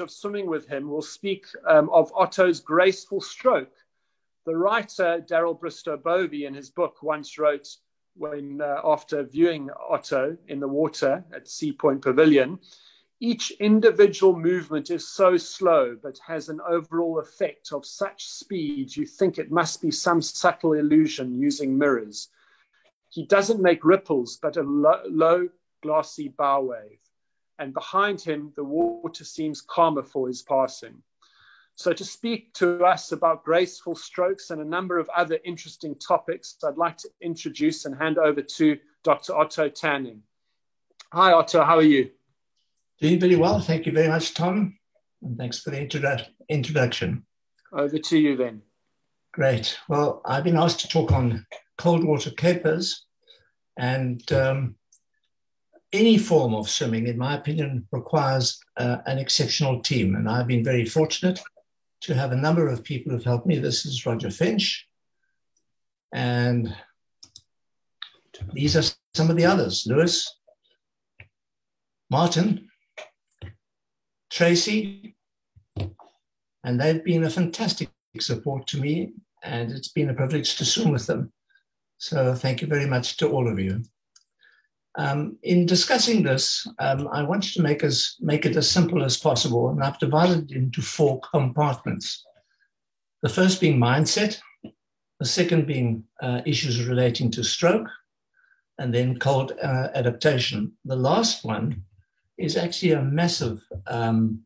of swimming with him will speak um, of Otto's graceful stroke. The writer Darrel Bristow Bovey, in his book, once wrote when uh, after viewing Otto in the water at Sea Point Pavilion, each individual movement is so slow but has an overall effect of such speed you think it must be some subtle illusion using mirrors. He doesn't make ripples but a low, low glassy bow wave, and behind him the water seems calmer for his passing. So, to speak to us about graceful strokes and a number of other interesting topics, I'd like to introduce and hand over to Dr. Otto Thaning. Hi, Otto, how are you? Doing very well. Thank you very much, Tom. And thanks for the introdu- introduction. Over to you then. Great. Well, I've been asked to talk on cold water capers, and um, any form of swimming, in my opinion, requires uh, an exceptional team. And I've been very fortunate to have a number of people who've helped me. This is Roger Finch, and these are some of the others Lewis, Martin, Tracy, and they've been a fantastic support to me, and it's been a privilege to swim with them. So thank you very much to all of you. Um, in discussing this, um, I wanted to make, as, make it as simple as possible, and I've divided it into four compartments. The first being mindset, the second being uh, issues relating to stroke, and then cold uh, adaptation. The last one is actually a massive um,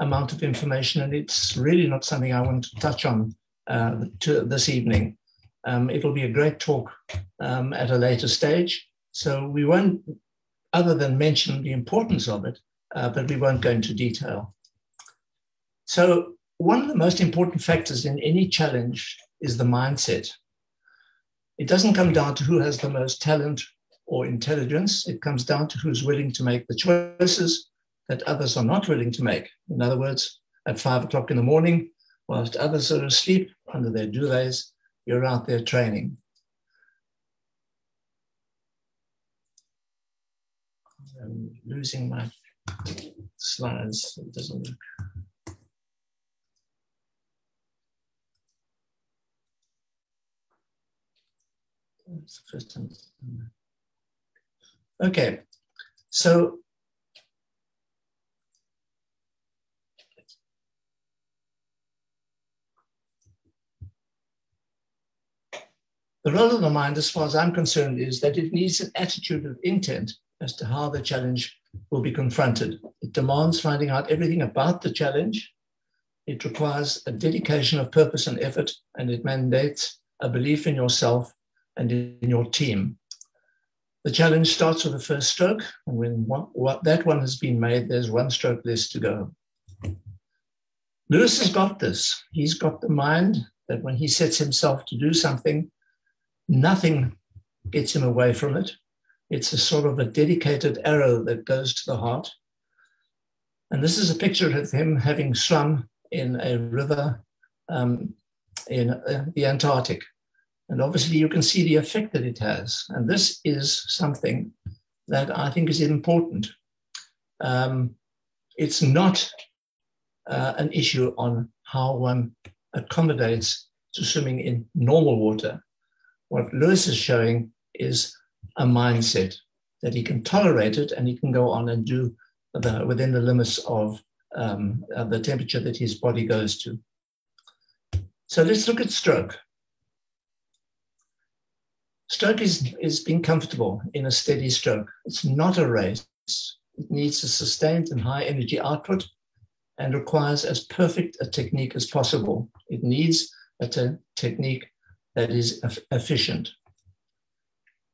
amount of information, and it's really not something I want to touch on uh, to this evening. Um, it'll be a great talk um, at a later stage. So we won't, other than mention the importance of it, uh, but we won't go into detail. So one of the most important factors in any challenge is the mindset. It doesn't come down to who has the most talent or intelligence. It comes down to who's willing to make the choices that others are not willing to make. In other words, at five o'clock in the morning, whilst others are asleep under their duvets, you're out there training. Losing my slides. It doesn't work. It's the first time. Okay, so the role of the mind, as far as I'm concerned, is that it needs an attitude of intent as to how the challenge will be confronted. It demands finding out everything about the challenge. It requires a dedication of purpose and effort, and it mandates a belief in yourself and in your team. The challenge starts with the first stroke, and when one, what, that one has been made, there's one stroke less to go. Lewis has got this. He's got the mind that when he sets himself to do something, nothing gets him away from it. It's a sort of a dedicated arrow that goes to the heart. And this is a picture of him having swum in a river um, in uh, the Antarctic. And obviously, you can see the effect that it has. And this is something that I think is important. Um, it's not uh, an issue on how one accommodates to swimming in normal water. What Lewis is showing is a mindset that he can tolerate it and he can go on and do the, within the limits of um, uh, the temperature that his body goes to. So let's look at stroke. Stroke is, is being comfortable in a steady stroke. It's not a race. It needs a sustained and high energy output and requires as perfect a technique as possible. It needs a te- technique that is efficient.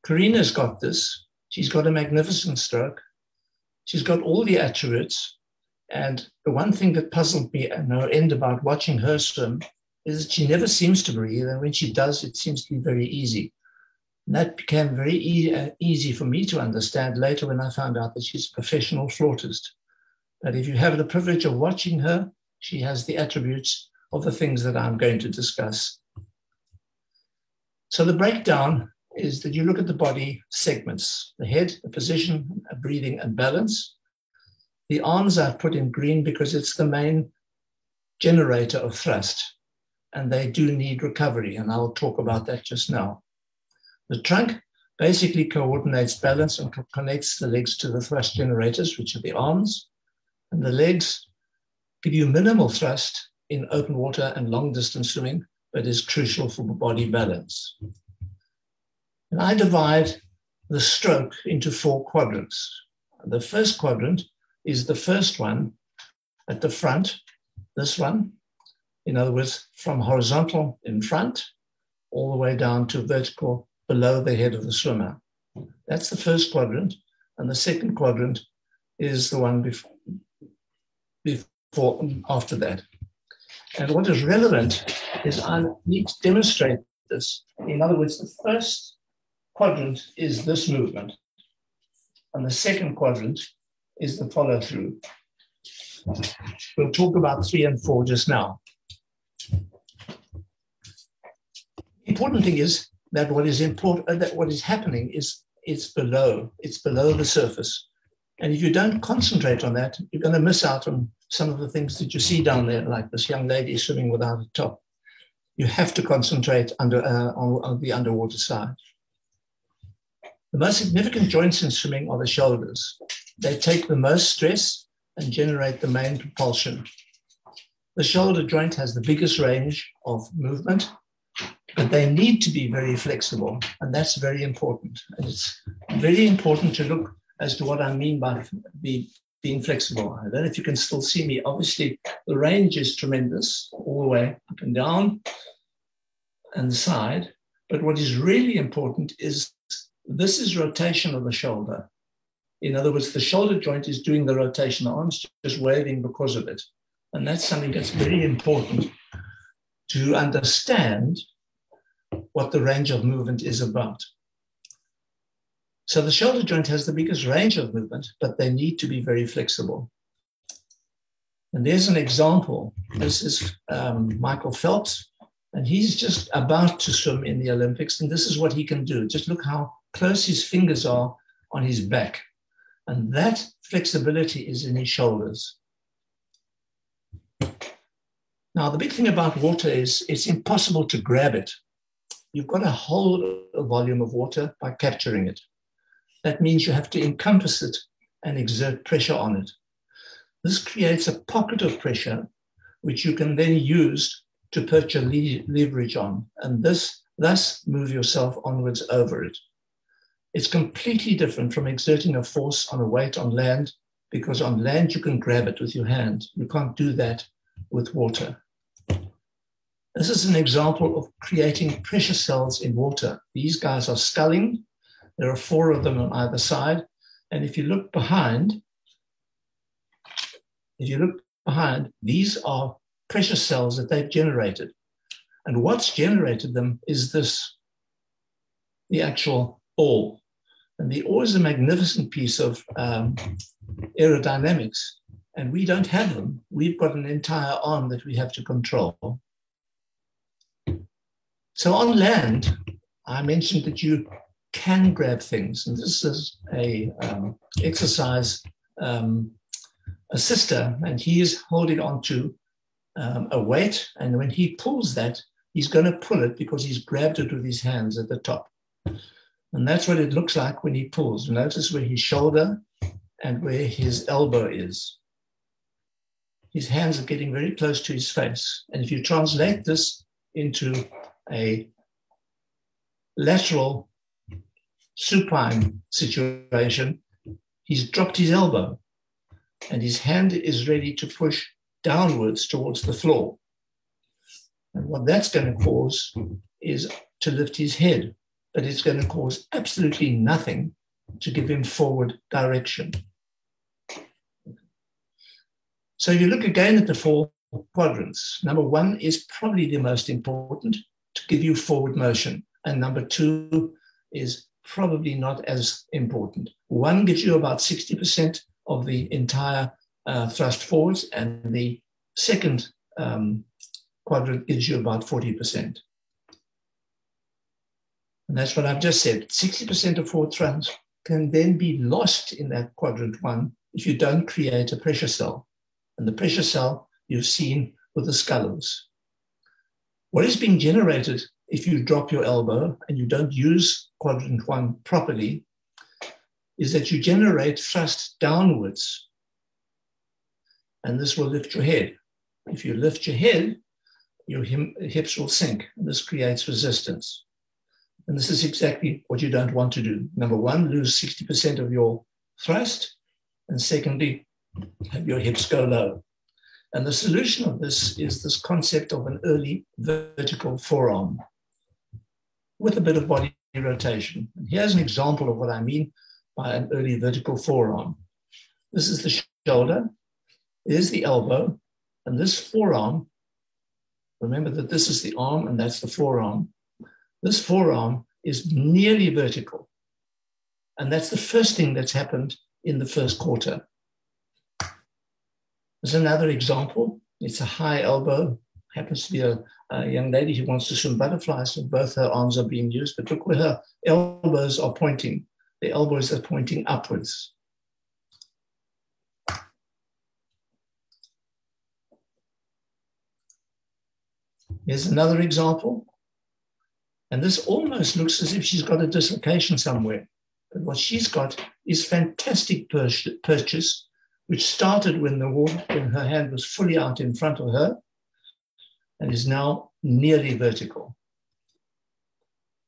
Karina's got this. She's got a magnificent stroke. She's got all the attributes. And the one thing that puzzled me at no end about watching her swim is that she never seems to breathe. And when she does, it seems to be very easy. And that became very e- uh, easy for me to understand later when I found out that she's a professional flautist. That if you have the privilege of watching her, she has the attributes of the things that I'm going to discuss. So the breakdown is that you look at the body segments, the head, the position, breathing, and balance. The arms I've put in green because it's the main generator of thrust, and they do need recovery, and I'll talk about that just now. The trunk basically coordinates balance and connects the legs to the thrust generators, which are the arms, and the legs give you minimal thrust in open water and long distance swimming, but is crucial for body balance. And I divide the stroke into four quadrants. The first quadrant is the first one at the front, this one, in other words, from horizontal in front all the way down to vertical below the head of the swimmer. That's the first quadrant. And the second quadrant is the one before, before after that. And what is relevant is I need to demonstrate this. In other words, the first quadrant is this movement, and the second quadrant is the follow through. We'll talk about three and four just now. The important thing is that what is important, uh, that what is happening is it's below, it's below the surface. And if you don't concentrate on that, you're going to miss out on some of the things that you see down there, like this young lady swimming without a top. You have to concentrate under, uh, on, on the underwater side. The most significant joints in swimming are the shoulders. They take the most stress and generate the main propulsion. The shoulder joint has the biggest range of movement, but they need to be very flexible, and that's very important. And it's very important to look as to what I mean by be, being flexible. I don't know if you can still see me. Obviously, the range is tremendous all the way up and down and the side. But what is really important is this is rotation of the shoulder. In other words, the shoulder joint is doing the rotation, the arm's just waving because of it. And that's something that's very important to understand what the range of movement is about. So the shoulder joint has the biggest range of movement, but they need to be very flexible. And there's an example. This is um, Michael Phelps, and he's just about to swim in the Olympics. And this is what he can do. Just look how close his fingers are on his back. And that flexibility is in his shoulders. Now, the big thing about water is it's impossible to grab it. You've got to hold a volume of water by capturing it. That means you have to encompass it and exert pressure on it. This creates a pocket of pressure which you can then use to put your leverage on, and this thus move yourself onwards over it. It's completely different from exerting a force on a weight on land, because on land you can grab it with your hand. You can't do that with water. This is an example of creating pressure cells in water. These guys are sculling there are four of them on either side. And if you look behind, if you look behind, these are pressure cells that they've generated. And what's generated them is this, the actual ball. And the oar is a magnificent piece of um, aerodynamics. And we don't have them. We've got an entire arm that we have to control. So on land, I mentioned that you can grab things. And this is a um, exercise um, a sister, and he is holding on to um, a weight. And when he pulls that, he's going to pull it because he's grabbed it with his hands at the top. And that's what it looks like when he pulls. Notice where his shoulder and where his elbow is. His hands are getting very close to his face. And if you translate this into a lateral supine situation, he's dropped his elbow and his hand is ready to push downwards towards the floor. And what that's going to cause is to lift his head, but it's going to cause absolutely nothing to give him forward direction. So you look again at the four quadrants. Number one is probably the most important to give you forward motion. And number two is probably not as important. One gives you about 60% of the entire uh, thrust forwards, and the second um, quadrant gives you about 40%. And that's what I've just said. 60% of forward thrust can then be lost in that quadrant one if you don't create a pressure cell. And the pressure cell you've seen with the scallops. What is being generated if you drop your elbow and you don't use quadrant one properly is that you generate thrust downwards. And this will lift your head. If you lift your head, your hips will sink. And this creates resistance. And this is exactly what you don't want to do. Number one, lose 60% of your thrust. And secondly, have your hips go low. And the solution of this is this concept of an early vertical forearm with a bit of body rotation. And here's an example of what I mean by an early vertical forearm. This is the shoulder, here's the elbow, and this forearm, remember that this is the arm and that's the forearm. This forearm is nearly vertical. And that's the first thing that's happened in the first quarter. There's another example. It's a high elbow. Happens to be a, a, young lady who wants to swim butterflies, so both her arms are being used. But look where her elbows are pointing. The elbows are pointing upwards. Here's another example. And this almost looks as if she's got a dislocation somewhere. But what she's got is fantastic purchase which started when the water, when her hand was fully out in front of her and is now nearly vertical.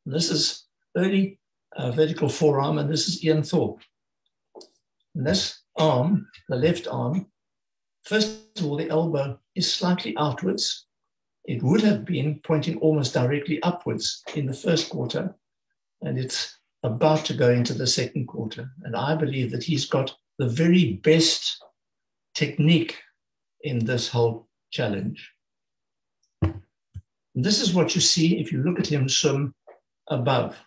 This is early uh, vertical forearm, and this is Ian Thorpe. And this arm, the left arm, first of all, the elbow is slightly outwards. It would have been pointing almost directly upwards in the first quarter, and it's about to go into the second quarter. And I believe that he's got the very best technique in this whole challenge. This is what you see if you look at him swim above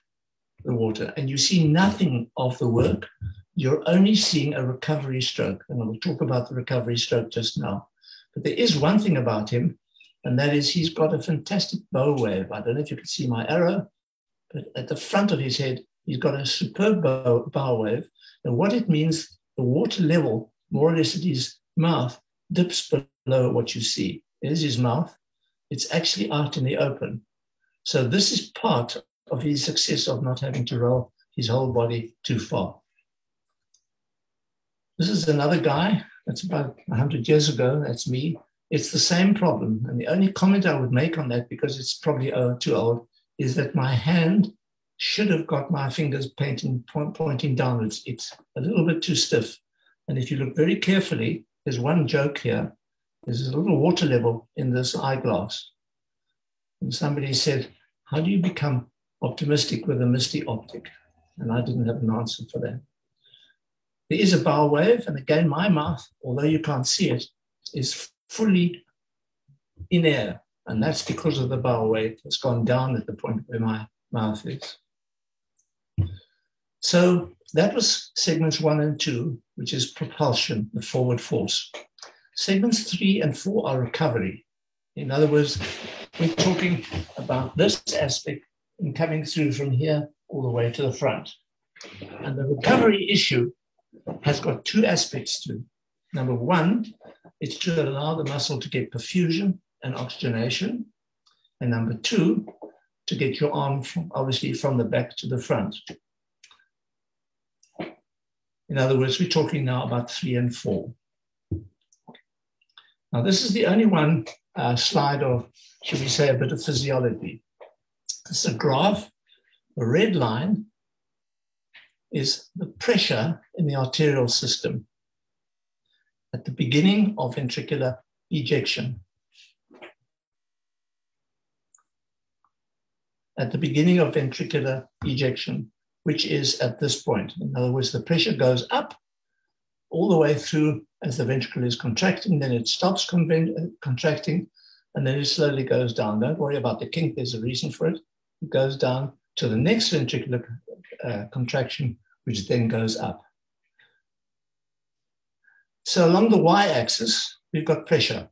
the water and you see nothing of the work. You're only seeing a recovery stroke. And I will talk about the recovery stroke just now. But there is one thing about him, and that is he's got a fantastic bow wave. I don't know if you can see my arrow, but at the front of his head, he's got a superb bow, bow wave. And what it means the water level, more or less at his mouth, dips below what you see. There's his mouth. It's actually out in the open. So this is part of his success of not having to roll his whole body too far. This is another guy. That's about 100 years ago. That's me. It's the same problem. And the only comment I would make on that, because it's probably uh, too old, is that my hand should have got my fingers painting, point, pointing downwards. It's a little bit too stiff. And if you look very carefully, there's one joke here. There's a little water level in this eyeglass. And somebody said, How do you become optimistic with a misty optic? And I didn't have an answer for that. There is a bow wave, and again, my mouth, although you can't see it, is fully in air. And that's because of the bow wave that's gone down at the point where my mouth is. So that was segments one and two, which is propulsion, the forward force. Segments three and four are recovery. In other words, we're talking about this aspect and coming through from here all the way to the front. And the recovery issue has got two aspects to it. Number one, it's to allow the muscle to get perfusion and oxygenation. And number two, to get your arm from, obviously from the back to the front. In other words, we're talking now about three and four. Now, this is the only one uh, slide of, should we say, a bit of physiology. It's a graph. The red line is the pressure in the arterial system at the beginning of ventricular ejection. At the beginning of ventricular ejection which is at this point. In other words, the pressure goes up all the way through as the ventricle is contracting, then it stops contracting, and then it slowly goes down. Don't worry about the kink, there's a reason for it. It goes down to the next ventricular uh, contraction, which then goes up. So along the y axis, we've got pressure.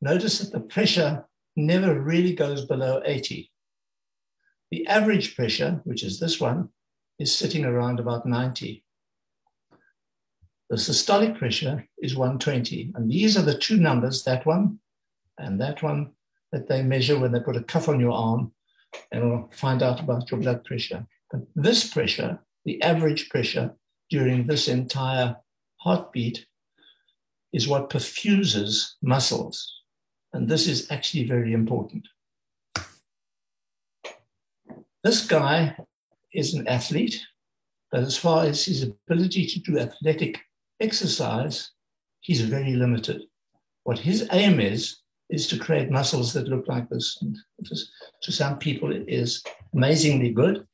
Notice that the pressure never really goes below 80. The average pressure, which is this one, is sitting around about 90. The systolic pressure is 120. And these are the two numbers, that one and that one, that they measure when they put a cuff on your arm and will find out about your blood pressure. But this pressure, the average pressure during this entire heartbeat, is what perfuses muscles. And this is actually very important. This guy is an athlete, but as far as his ability to do athletic exercise, he's very limited. What his aim is, is to create muscles that look like this. And to some people, it is amazingly good.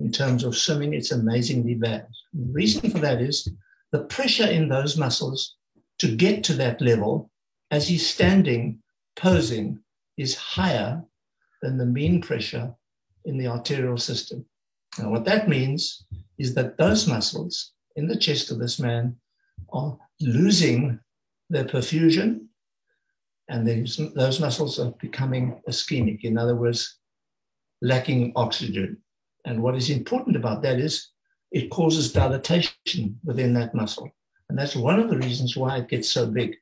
In terms of swimming, it's amazingly bad. The reason for that is the pressure in those muscles to get to that level as he's standing, posing, is higher than the mean pressure in the arterial system. Now, what that means is that those muscles in the chest of this man are losing their perfusion and those muscles are becoming ischemic, in other words, lacking oxygen. And what is important about that is it causes dilatation within that muscle. And that's one of the reasons why it gets so big.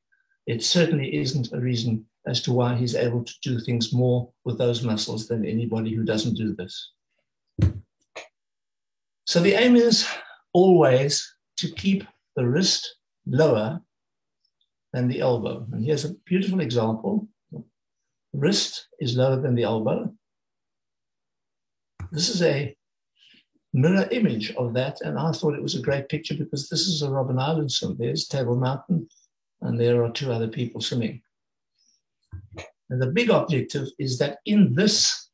It certainly isn't a reason as to why he's able to do things more with those muscles than anybody who doesn't do this. So the aim is always to keep the wrist lower than the elbow. And here's a beautiful example. The wrist is lower than the elbow. This is a mirror image of that, and I thought it was a great picture because this is a Robben Island swim. There's Table Mountain, and there are two other people swimming. And the big objective is that in this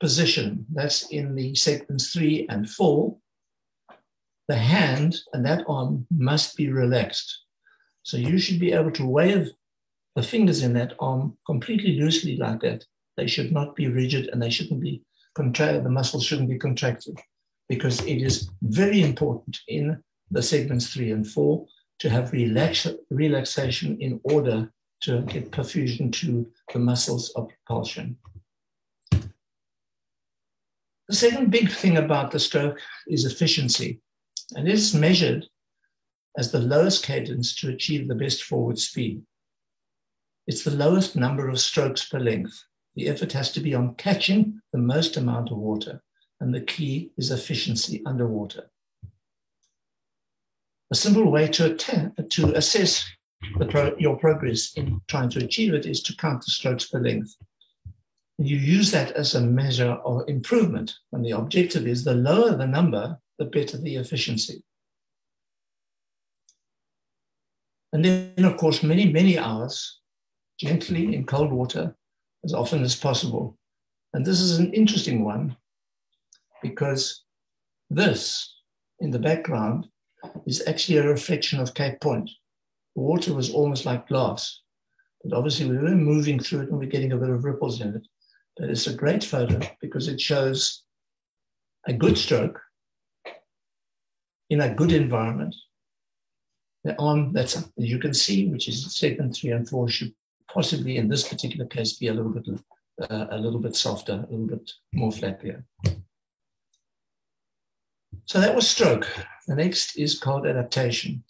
position, that's in the segments three and four, the hand and that arm must be relaxed. So you should be able to wave the fingers in that arm completely loosely like that. They should not be rigid and they shouldn't be contracted, the muscles shouldn't be contracted because it is very important in the segments three and four to have relax, relaxation in order to get perfusion to the muscles of propulsion. The second big thing about the stroke is efficiency, and it is measured as the lowest cadence to achieve the best forward speed. It's the lowest number of strokes per length. The effort has to be on catching the most amount of water, and the key is efficiency underwater. A simple way to, attempt, to assess pro, your progress in trying to achieve it is to count the strokes per length. You use that as a measure of improvement, and the objective is the lower the number, the better the efficiency. And then, of course, many, many hours gently in cold water as often as possible. And this is an interesting one because this in the background is actually a reflection of Cape Point. The water was almost like glass, but obviously we were moving through it and we're getting a bit of ripples in it. But it's a great photo because it shows a good stroke in a good environment the arm that's you can see, which is segment three and four, should possibly in this particular case be a little bit uh, a little bit softer, a little bit more flappier. So that was stroke. The next is called adaptation.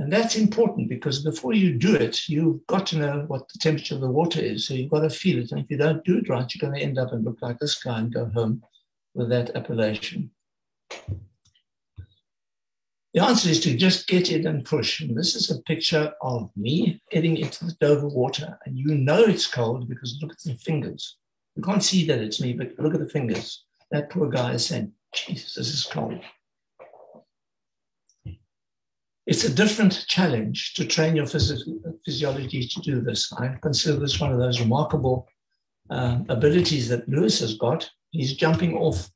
And that's important because before you do it, you've got to know what the temperature of the water is. So you've got to feel it. And if you don't do it right, you're going to end up and look like this guy and go home with that appellation. The answer is to just get in and push. And this is a picture of me getting into the Dover water. And you know it's cold because look at the fingers. You can't see that it's me, but look at the fingers. That poor guy saying, Jesus, this is cold. It's a different challenge to train your physiology to do this. I consider this one of those remarkable uh, abilities that Lewis has got. He's jumping off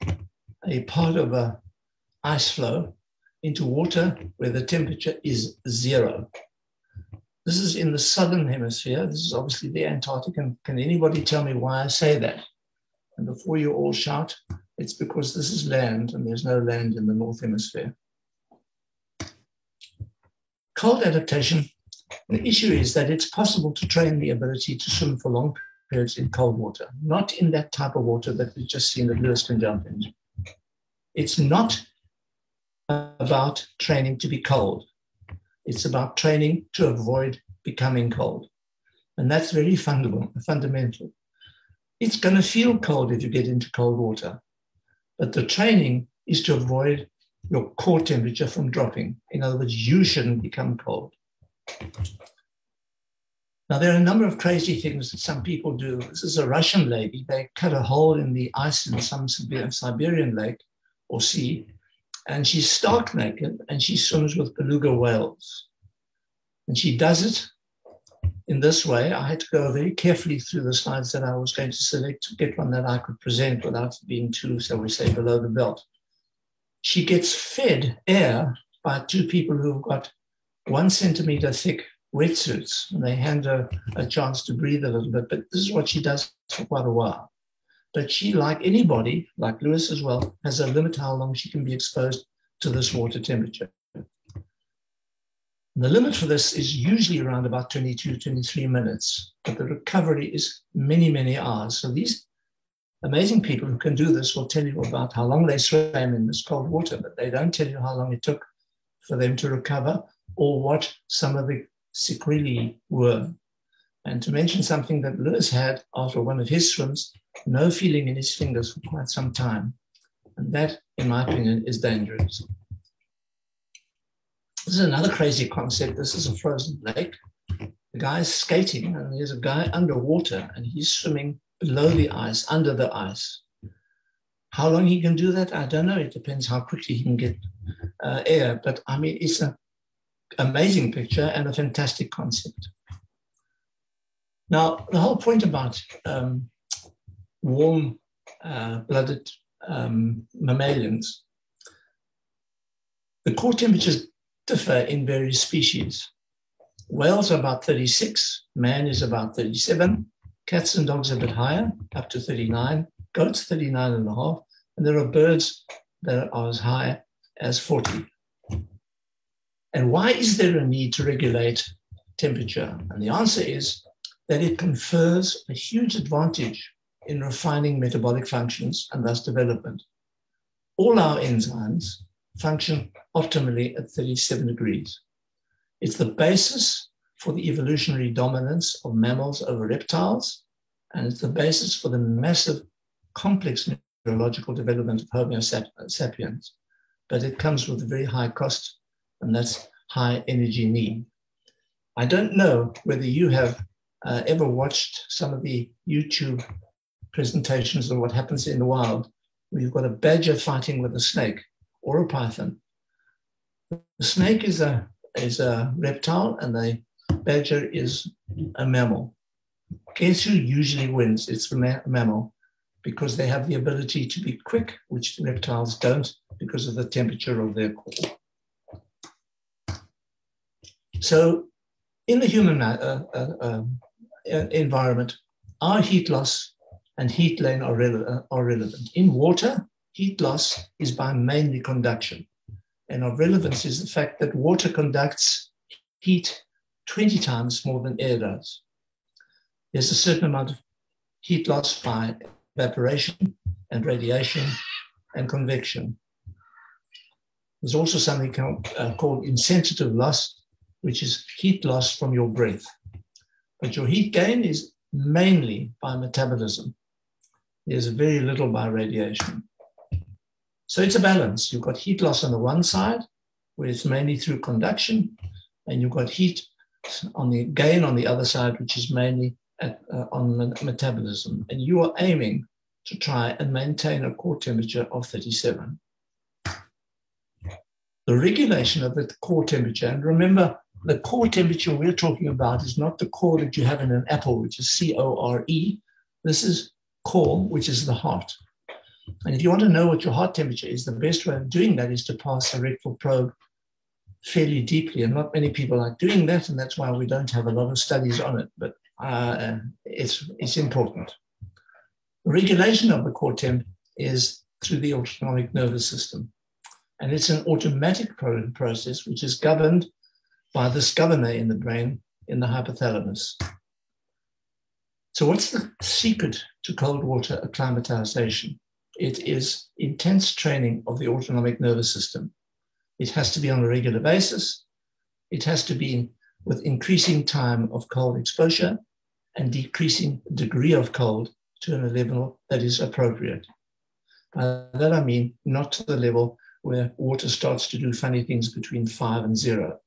a part of a ice floe into water where the temperature is zero. This is in the southern hemisphere. This is obviously the Antarctic. And can anybody tell me why I say that? And before you all shout, it's because this is land and there's no land in the north hemisphere. Cold adaptation, the issue is that it's possible to train the ability to swim for long periods in cold water, not in that type of water that we've just seen that Lewis can jump in. It's not about training to be cold. It's about training to avoid becoming cold. And that's very fundamental. fundamental. It's going to feel cold if you get into cold water. But the training is to avoid your core temperature from dropping. In other words, you shouldn't become cold. Now, there are a number of crazy things that some people do. This is a Russian lady. They cut a hole in the ice in some Siberian lake or sea, and she's stark naked and she swims with beluga whales. And she does it in this way. I had to go very carefully through the slides that I was going to select to get one that I could present without being too, so we say, below the belt. She gets fed air by two people who've got one centimeter thick wetsuits and they hand her a chance to breathe a little bit. But this is what she does for quite a while. But she, like anybody, like Lewis as well, has a limit how long she can be exposed to this water temperature. The limit for this is usually around about 22, 23 minutes, but the recovery is many, many hours. So these amazing people who can do this will tell you about how long they swam in this cold water, but they don't tell you how long it took for them to recover or what some of the sequelae were. And to mention something that Lewis had after one of his swims, no feeling in his fingers for quite some time. And that, in my opinion, is dangerous. This is another crazy concept. This is a frozen lake. The guy is skating, and there's a guy underwater, and he's swimming below the ice, under the ice. How long he can do that, I don't know. It depends how quickly he can get uh, air. But I mean, it's an amazing picture and a fantastic concept. Now, the whole point about um, warm uh, blooded um, mammalians, the core temperatures differ in various species. Whales are about 36, man is about 37, cats and dogs are a bit higher, up to 39, goats 39 and a half, and there are birds that are as high as 40. And why is there a need to regulate temperature? And the answer is that it confers a huge advantage in refining metabolic functions and thus development. All our enzymes function optimally at 37 degrees. It's the basis for the evolutionary dominance of mammals over reptiles, and it's the basis for the massive complex neurological development of Homo sapiens. But it comes with a very high cost, and that's high energy need. I don't know whether you have uh, ever watched some of the YouTube presentations of what happens in the wild, where you've got a badger fighting with a snake or a python. The snake is a, is a reptile and the badger is a mammal. Guess who usually wins? It's the ma- mammal because they have the ability to be quick, which reptiles don't because of the temperature of their core. So, in the human uh, uh, um, environment, our heat loss and heat gain are, rele- are relevant. In water, heat loss is by mainly conduction. And of relevance is the fact that water conducts heat 20 times more than air does. There's a certain amount of heat loss by evaporation and radiation and convection. There's also something called, uh, called insensitive loss, which is heat loss from your breath. But your heat gain is mainly by metabolism. There's very little by radiation. So it's a balance. You've got heat loss on the one side, where it's mainly through conduction, and you've got heat on the gain on the other side, which is mainly at, uh, on metabolism. And you are aiming to try and maintain a core temperature of 37. The regulation of the core temperature, and remember, the core temperature we're talking about is not the core that you have in an apple, which is C O R E. This is core, which is the heart. And if you want to know what your heart temperature is, the best way of doing that is to pass a rectal probe fairly deeply. And not many people are doing that, and that's why we don't have a lot of studies on it. But uh, it's, it's important. Regulation of the core temp is through the autonomic nervous system. And it's an automatic process which is governed by this governor in the brain in the hypothalamus. So, what's the secret to cold water acclimatization? It is intense training of the autonomic nervous system. It has to be on a regular basis. It has to be with increasing time of cold exposure and decreasing degree of cold to a level that is appropriate. By that I mean not to the level where water starts to do funny things between five and zero.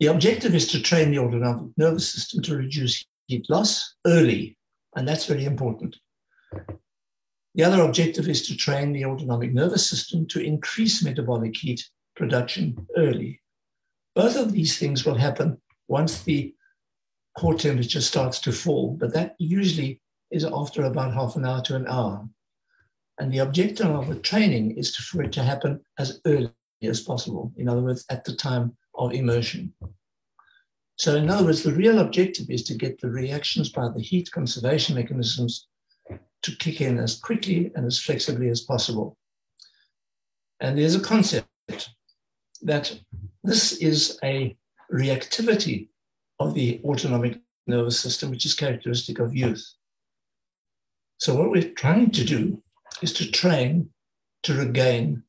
The objective is to train the autonomic nervous system to reduce heat loss early, and that's very important. The other objective is to train the autonomic nervous system to increase metabolic heat production early. Both of these things will happen once the core temperature starts to fall, but that usually is after about half an hour to an hour. And the objective of the training is for it to happen as early as possible. In other words, at the time of immersion. So in other words, the real objective is to get the reactions by the heat conservation mechanisms to kick in as quickly and as flexibly as possible. And there's a concept that this is a reactivity of the autonomic nervous system, which is characteristic of youth. So what we're trying to do is to train to regain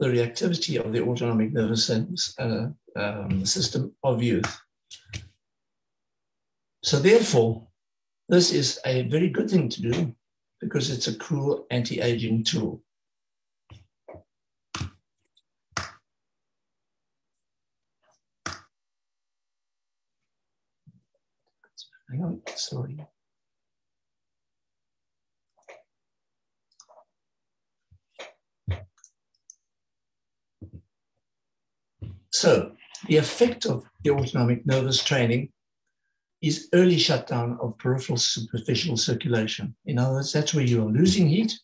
the reactivity of the autonomic nervous uh, um, system of youth. So therefore, this is a very good thing to do because it's a cool anti-aging tool. Hang on, sorry. So the effect of the autonomic nervous training is early shutdown of peripheral superficial circulation. In other words, that's where you are losing heat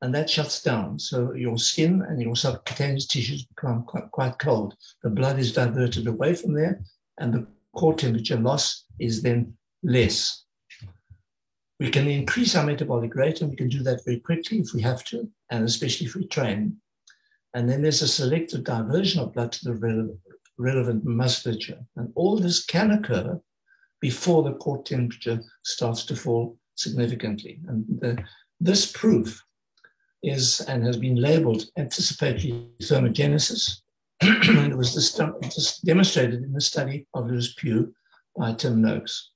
and that shuts down. So your skin and your subcutaneous tissues become quite, quite cold. The blood is diverted away from there and the core temperature loss is then less. We can increase our metabolic rate and we can do that very quickly if we have to, and especially if we train. And then there's a selective diversion of blood to the relevant, musculature. And all this can occur before the core temperature starts to fall significantly. And the, this proof is and has been labeled anticipatory thermogenesis. and it was just demonstrated in the study of Lewis Pugh by Tim Noakes.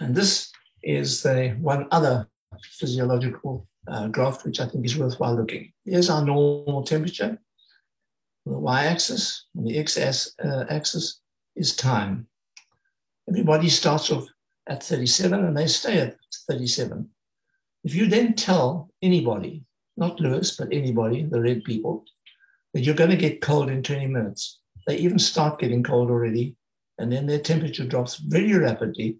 And this is the one other physiological uh, graph, which I think is worthwhile looking. Here's our normal temperature, the y-axis, and the x-axis uh, is time. Everybody starts off at 37 and they stay at 37. If you then tell anybody, not Lewis, but anybody, the red people, that you're going to get cold in 20 minutes, they even start getting cold already, and then their temperature drops very rapidly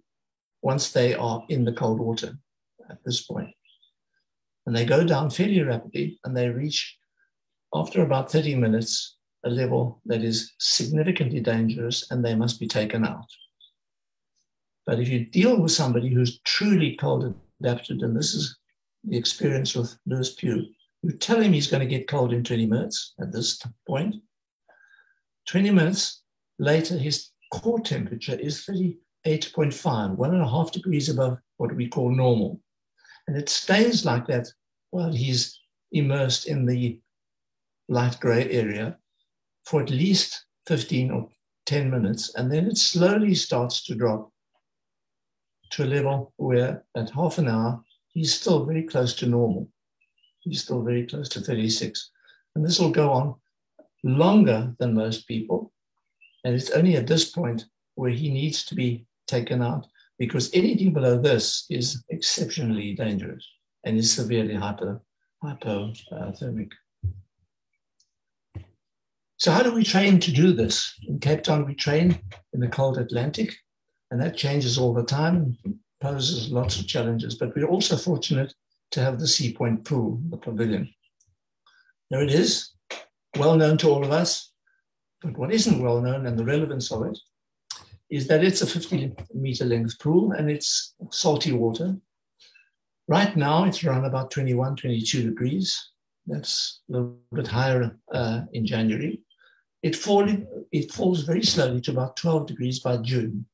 once they are in the cold water at this point. And they go down fairly rapidly and they reach, after about 30 minutes, a level that is significantly dangerous and they must be taken out. But if you deal with somebody who's truly cold adapted, and this is the experience with Lewis Pugh, you tell him he's going to get cold in 20 minutes at this point. 20 minutes later, his core temperature is 38.5, one and a half degrees above what we call normal. And it stays like that while he's immersed in the light gray area for at least 15 or 10 minutes, and then it slowly starts to drop to a level where at half an hour, he's still very close to normal. He's still very close to 36. And this will go on longer than most people. And it's only at this point where he needs to be taken out because anything below this is exceptionally dangerous and is severely hyper, hypothermic. So how do we train to do this? In Cape Town, we train in the cold Atlantic, and that changes all the time and poses lots of challenges. But we're also fortunate to have the Sea Point pool, the pavilion. There it is, well known to all of us. But what isn't well known and the relevance of it is that it's a 50 meter length pool and it's salty water. Right now, it's around about 21, 22 degrees. That's a little bit higher uh, in January it, fall, it falls very slowly to about 12 degrees by June.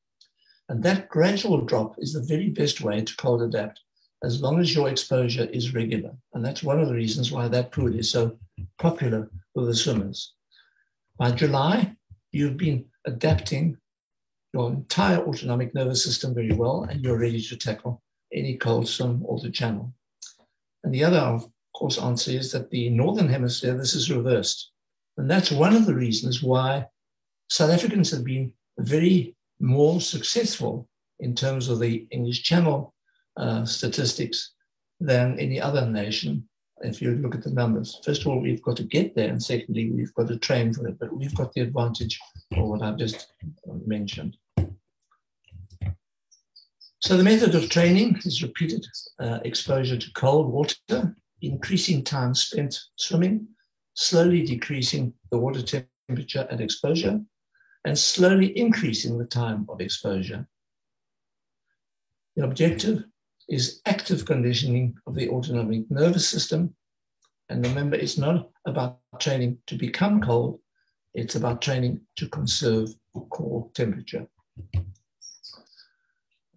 And that gradual drop is the very best way to cold adapt as long as your exposure is regular. And that's one of the reasons why that pool is so popular with the swimmers. By July, you've been adapting your entire autonomic nervous system very well, and you're ready to tackle any cold swim or the channel. And the other, of course, answer is that the Northern Hemisphere, this is reversed. And that's one of the reasons why South Africans have been very more successful in terms of the English Channel uh, statistics than any other nation if you look at the numbers. First of all, we've got to get there, and secondly, we've got to train for it. But we've got the advantage of what I've just mentioned. So the method of training is repeated uh, exposure to cold water, increasing time spent swimming, slowly decreasing the water temperature and exposure, and slowly increasing the time of exposure. The objective is active conditioning of the autonomic nervous system. And remember, it's not about training to become cold, it's about training to conserve core temperature.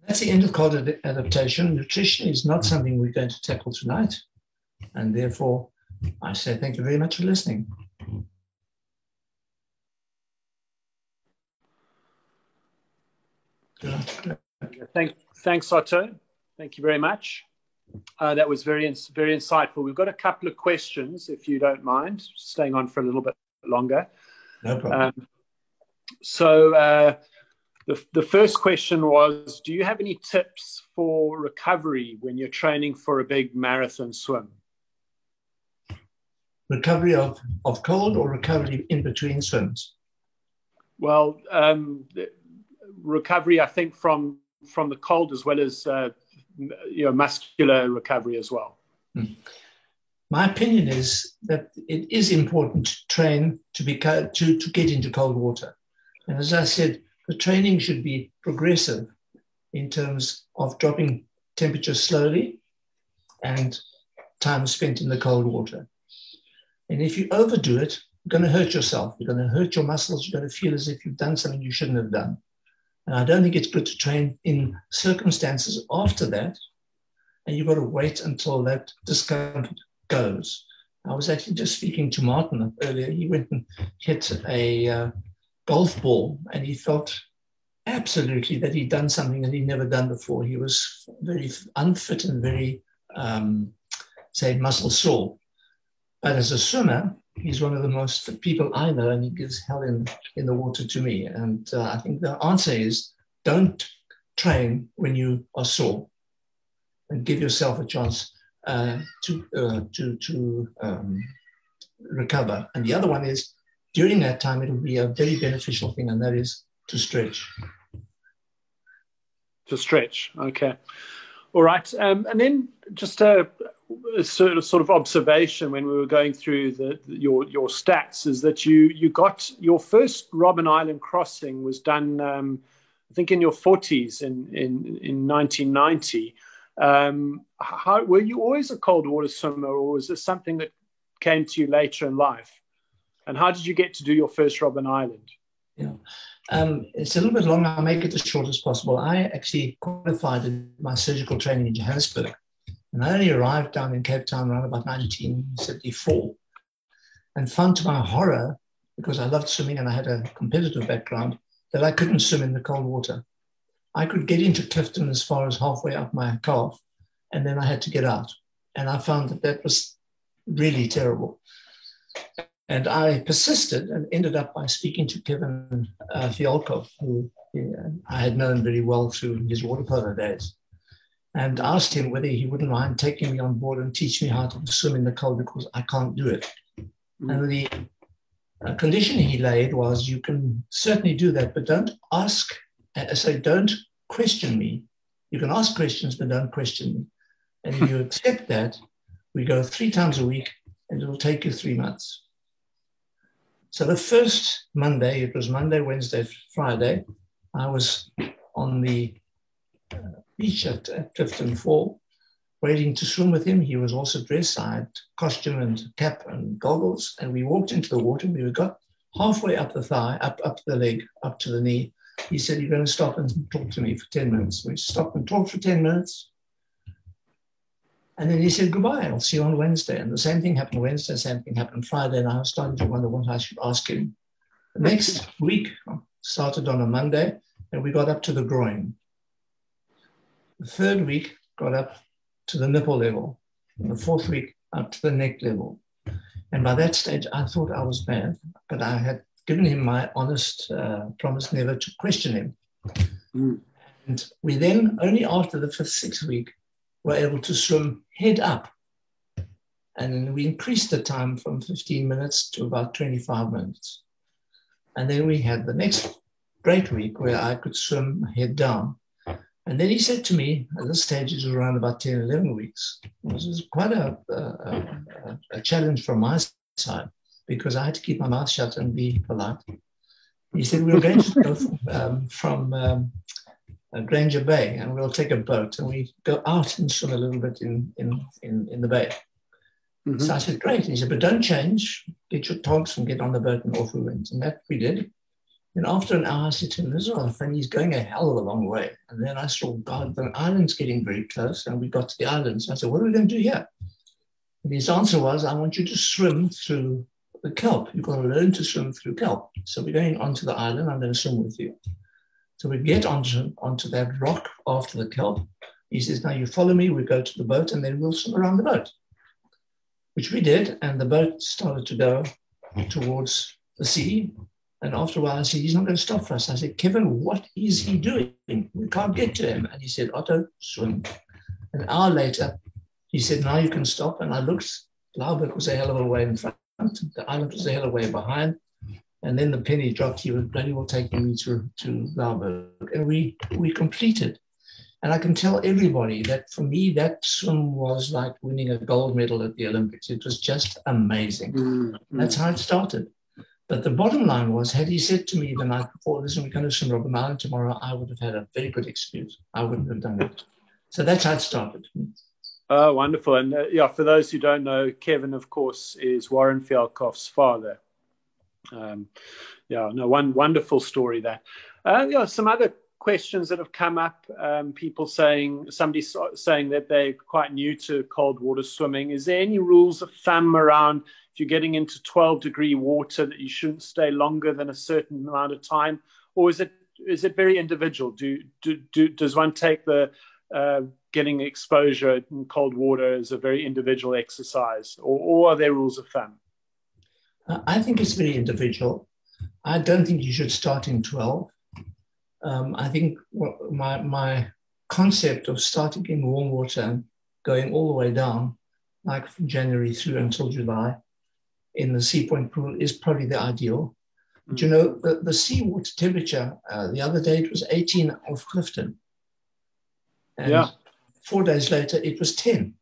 That's the end of cold adaptation. Nutrition is not something we're going to tackle tonight. And therefore, I say thank you very much for listening. Thank, thanks, Otto. Thank you very much. Uh, that was very, very insightful. We've got a couple of questions, if you don't mind staying on for a little bit longer. No problem. Um, so, uh, the, the first question was Do you have any tips for recovery when you're training for a big marathon swim? Recovery of, of cold or recovery in between swims? Well, um, recovery, I think, from from the cold as well as uh, you know muscular recovery as well. Hmm. My opinion is that it is important to train to be to to get into cold water, and as I said, the training should be progressive in terms of dropping temperature slowly and time spent in the cold water. And if you overdo it, you're going to hurt yourself. You're going to hurt your muscles. You're going to feel as if you've done something you shouldn't have done. And I don't think it's good to train in circumstances after that. And you've got to wait until that discomfort goes. I was actually just speaking to Martin earlier. He went and hit a uh, golf ball and he felt absolutely that he'd done something that he'd never done before. He was very unfit and very, um, say, muscle sore. But as a swimmer, he's one of the most people I know, and he gives hell in, in the water to me. And uh, I think the answer is don't train when you are sore and give yourself a chance uh, to, uh, to, to um, recover. And the other one is during that time, it will be a very beneficial thing, and that is to stretch. To stretch, okay. All right. Um, and then just a, sort of, sort of observation when we were going through the, your your stats is that you you got your first Robben Island crossing was done um, I think in your 40s in in in 1990. Um, how, were you always a cold water swimmer, or was this something that came to you later in life? And how did you get to do your first Robben Island? Yeah. Um, it's a little bit long. I'll make it as short as possible. I actually qualified in my surgical training in Johannesburg, and I only arrived down in Cape Town around about 1974, and found to my horror, because I loved swimming and I had a competitive background, that I couldn't swim in the cold water. I could get into Clifton as far as halfway up my calf, and then I had to get out. And I found that that was really terrible. And I persisted and ended up by speaking to Kevin uh, Fialkov, who yeah, I had known very well through his water polo days, and asked him whether he wouldn't mind taking me on board and teach me how to swim in the cold because I can't do it. Mm. And the uh, condition he laid was you can certainly do that, but don't ask, uh, so don't question me. You can ask questions, but don't question me. And if you accept that, we go three times a week and it'll take you three months. So the first Monday, it was Monday, Wednesday, Friday, I was on the uh, beach at, at Clifton Fall, waiting to swim with him. He was also dressed. I had costume and cap and goggles, and we walked into the water. We got halfway up the thigh, up up the leg, up to the knee. He said, "You're going to stop and talk to me for ten minutes." We stopped and talked for ten minutes. And then he said, goodbye, I'll see you on Wednesday. And the same thing happened Wednesday, same thing happened Friday. And I was starting to wonder what I should ask him. The next week started on a Monday, and we got up to the groin. The third week got up to the nipple level. The fourth week up to the neck level. And by that stage, I thought I was bad, but I had given him my honest uh, promise never to question him. Mm. And we then, only after the fifth, sixth week, were able to swim head up. And we increased the time from 15 minutes to about 25 minutes. And then we had the next great week where I could swim head down. And then he said to me, at this stage, it was around about 10, 11 weeks. This was quite a, a, a, challenge from my side because I had to keep my mouth shut and be polite. He said, We're going to go from, um, from um, uh, Granger Bay and we'll take a boat and we go out and swim a little bit in, in, in, in the bay. Mm-hmm. So I said, Great. And he said, But don't change, get your togs and get on the boat. And off we went. And that we did. And after an hour, I said to him, this is fun. He's going a hell of a long way. And then I saw, God, the island's getting very close. And we got to the island. So I said, what are we going to do here? And his answer was, I want you to swim through the kelp. You've got to learn to swim through kelp. So we're going onto the island. I'm going to swim with you. So we get onto, onto that rock after the kelp. He says, now you follow me. We go to the boat and then we'll swim around the boat, which we did. And the boat started to go towards the sea. And after a while, I said, he's not going to stop for us. I said, Kevin, what is he doing? We can't get to him. And he said, Otto, swim. An hour later, he said, now you can stop. And I looked, Blouberg was a hell of a way in front. The island was a hell of a way behind. And then the penny dropped. He was bloody well taking me to, to Blouberg. And we, we completed. And I can tell everybody that for me, that swim was like winning a gold medal at the Olympics. It was just amazing. Mm-hmm. That's how it started. But the bottom line was, had he said to me the night before, listen, we're going to swim Robben Island tomorrow, I would have had a very good excuse. I wouldn't have done it. So that's how it started. Oh, wonderful. And uh, yeah, for those who don't know, Kevin, of course, is Warren Fialkov's father. Um, yeah, no, one wonderful story that. Uh, yeah, some other questions that have come up. Um, people saying, somebody saying that they're quite new to cold water swimming. Is there any rules of thumb around if you're getting into 12 degree water that you shouldn't stay longer than a certain amount of time? Or is it is it very individual? Do, do, do does one take the uh, getting exposure in cold water as a very individual exercise? Or, or are there rules of thumb? I think it's very individual. I don't think you should start in 12 um, i think my my concept of starting in warm water and going all the way down like from January through until July, in the Sea Point pool is probably the ideal. But you know, the, the seawater temperature, uh, the other day it was 18 off Clifton. And yeah. four days later it was 10.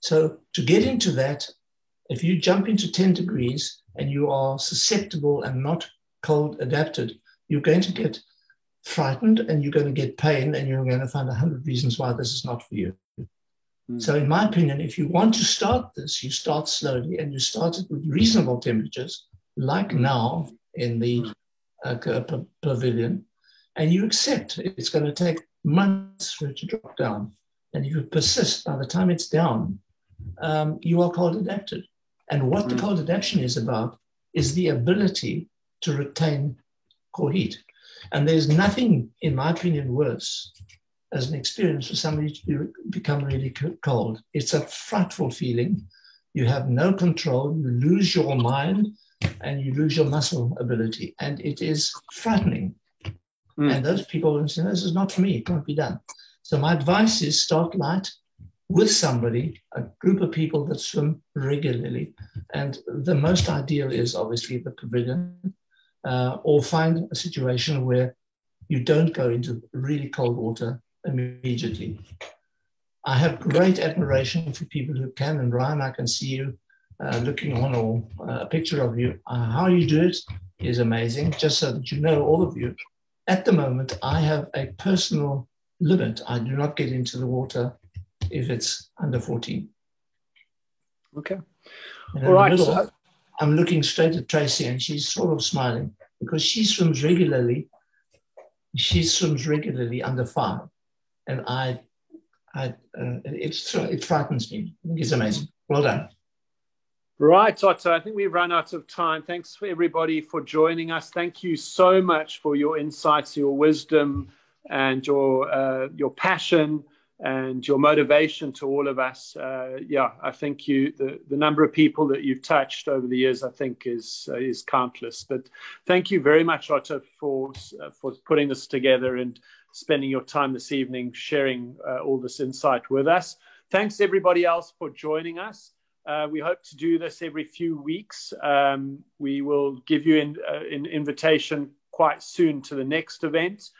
So to get into that, if you jump into 10 degrees and you are susceptible and not cold adapted, you're going to get frightened and you're going to get pain and you're going to find a hundred reasons why this is not for you. Hmm. So, in my opinion, if you want to start this, you start slowly and you start it with reasonable temperatures, like hmm. now in the hmm. uh, pavilion, and you accept it's going to take months for it to drop down. And if you persist, by the time it's down, um, you are cold adapted. And what mm. the cold adaptation is about is the ability to retain core heat. And there's nothing, in my opinion, worse as an experience for somebody to be, become really cold. It's a frightful feeling. You have no control, you lose your mind, and you lose your muscle ability. And it is frightening. Mm. And those people say, This is not for me, it can't be done. So, my advice is start light with somebody, a group of people that swim regularly. And the most ideal is obviously the pavilion, uh, or find a situation where you don't go into really cold water immediately. I have great admiration for people who can, and Ryan, I can see you uh, looking on or uh, a picture of you. Uh, how you do it is amazing, just so that you know, all of you. At the moment, I have a personal limit. I do not get into the water if it's under 14. Okay. All right. Middle, so... I'm looking straight at Tracy, and she's sort of smiling because she swims regularly. She swims regularly under five and I I, uh, it's, it frightens me. I think it's amazing. Well done. Right, Otto. I think we've run out of time. Thanks for everybody for joining us. Thank you so much for your insights, your wisdom, and your uh, your passion and your motivation to all of us. Uh, yeah, I think you the, the number of people that you've touched over the years, I think, is uh, is countless. But thank you very much, Otto, for uh, for putting this together and spending your time this evening sharing uh, all this insight with us. Thanks everybody else for joining us. Uh, we hope to do this every few weeks. Um, we will give you an uh, invitation quite soon to the next event.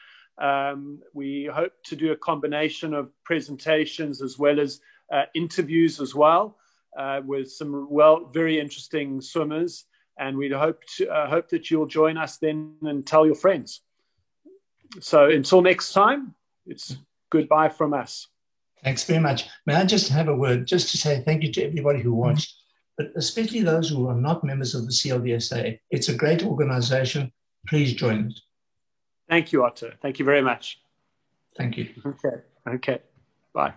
Um, we hope to do a combination of presentations as well as uh, interviews as well uh, with some well very interesting swimmers. And we hope to uh, hope that you'll join us then and tell your friends. So until next time, it's goodbye from us. Thanks very much. May I just have a word just to say thank you to everybody who watched, but especially those who are not members of the CLDSA. It's a great organization. Please join it. Thank you, Otto. Thank you very much. Thank you. Okay. Okay. Bye.